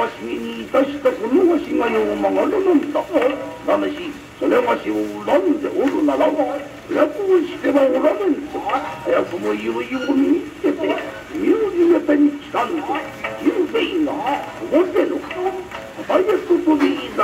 わしにいたしたこのわしがよう曲がるのんだただしそれわしを恨んでおるなら楽をしてはおられんと早くもいよいよ身につけて身を地めたに来たんと十兵衛が表の早く飛び出